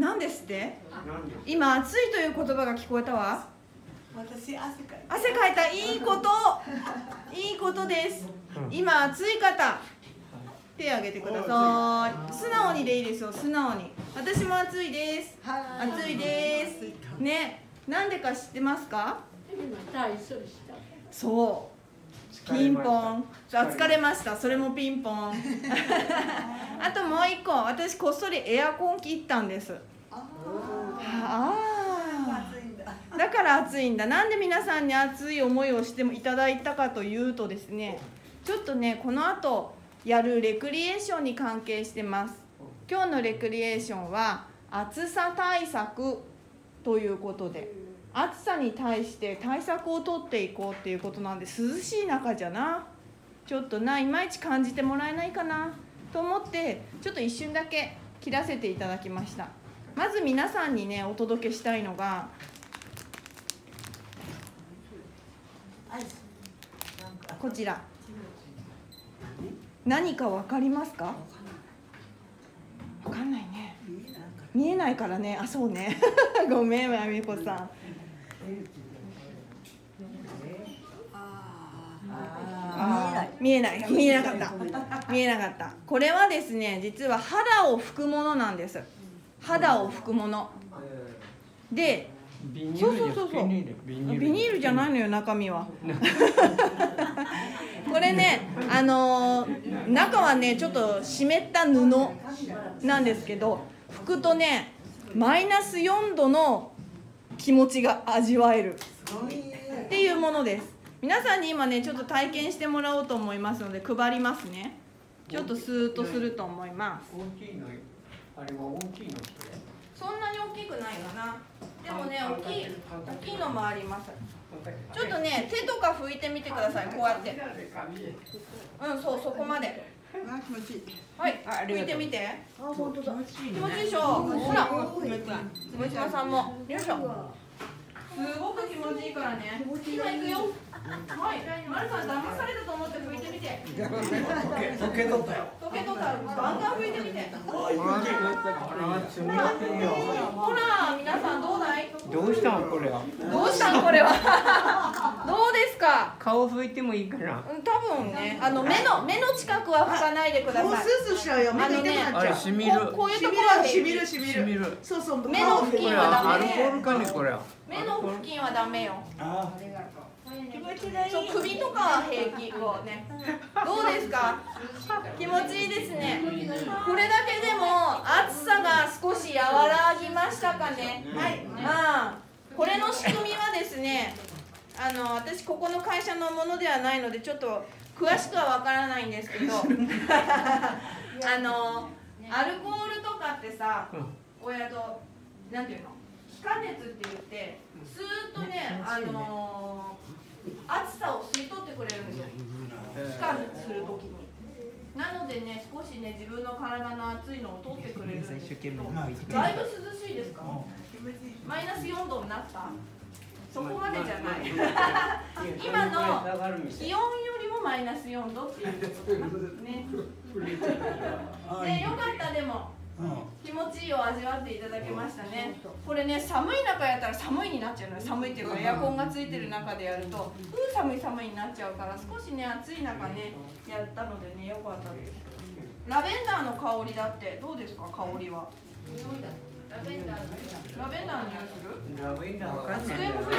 何ですって？今暑いという言葉が聞こえたわ。私汗かい汗かいた。いいこと。いいことです。今暑い方。手挙げてください。素直にでいいですよ。素直に。私も暑いです。暑い。です。ね。なんでか知ってますか？そうピンポン。あ疲れました。それもピンポン。あともう一個。私こっそりエアコン切ったんです。ああ。だ。から暑いんだ。なんで皆さんに熱い思いをしていただいたかというとですねちょっとねこの後やるレクリエーションに関係してます。今日のレクリエーションは暑さ対策ということで。暑さに対して対策をとっていこうっていうことなんで涼しい中じゃな。ちょっとないまいち感じてもらえないかな。と思ってちょっと一瞬だけ切らせていただきました。まず皆さんにねお届けしたいのが。こちら。何か分かりますか？分かんないね見えないからね。あそうね。ごめんあみこさん。見えない。見えなかった。見えなかった。これはですね実は肌を拭くものなんです。肌を拭くもの。でそうそうそうそう。ビニールじゃないのよ中身は。これねあのー、中はねちょっと湿った布なんですけど拭くとねマイナス4度の気持ちが味わえる。っていうものです。皆さんに今ねちょっと体験してもらおうと思いますので配りますね。ちょっとスーッとすると思います。そんなに大きくないかな。でもね大きい大きいのもあります。ちょっとね手とか拭いてみてくださいこうやって。うんそうそこまで気持ちいい。はい。拭いてみて。あ本当だ。気持ちいいでしょ。ほら。つむさんも。よいしょ。すごく気持ちいいからね。今行くよ。はい、マルさん騙されたと思って拭いてみて。溶け取ったよ。溶け取った。ガンガン拭いてみて。ほら、皆さんどうだい？どうしたんこれは。どうしたんこれは。か。顔拭いてもいいかな。多分ね、あの目の目の近くは拭かないでください。もうスースーしちゃうよ。目が痛くなっちゃう。あれしみる。こういうところはしみるしみる。しみる。そうそう。目の付近はダメアルコールかねこれ。目の付近はダメよ。あ気持ちがいい。そう首とかは平気こうね。どうですか？気持ちいいですね。これだけでも暑さが少し和らぎましたかね。はい。ああ、これの仕組みはですね。あの私ここの会社のものではないのでちょっと詳しくはわからないんですけど。あのアルコールとかってさ、親となんていうの？気化熱って言ってスーッとねあの暑さを吸い取ってくれるんですよ。気化熱するときに。なのでね少しね自分の体の熱いのを取ってくれるんですけど。だいぶ涼しいですか？マイナス4度になった？そこまでじゃない 今の気温よりもマイナス4度っていうことねねよかったでも気持ちいいを味わっていただけましたねこれね寒い中やったら寒いになっちゃうのよ寒いっていうかエアコンがついてる中でやるとうー寒い寒いになっちゃうから少しね暑い中ねやったのでねよかったですラベンダーの香りだってどうですか香りはラベンダーの匂いするラベンダーわかんない。机も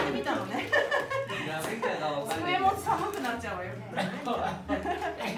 ね机も寒くなっちゃうわよ